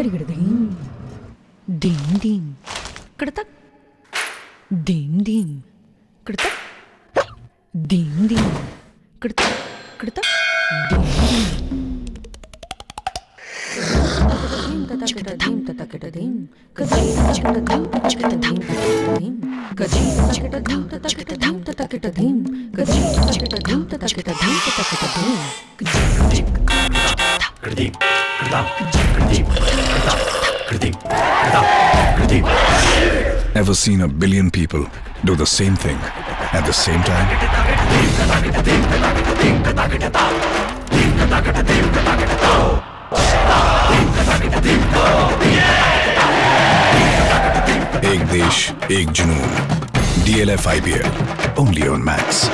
करिगड़गड़ी डीम डीम कड़तक डीम डीम कड़तक डीम डीम कड़तक कड़तक डीम धीम ततक धीम कदी चकट धीम चकट धीम धीम कदी चकट धीम ततक धीम ततक धीम कदी चकट धीम ततक धीम ततक धीम कदी चकट धीम ततक धीम ततक धीम Ever seen a billion people do the same thing at the same time? Ek Desh, Ek Junoon. DLF IPL. Only on Max.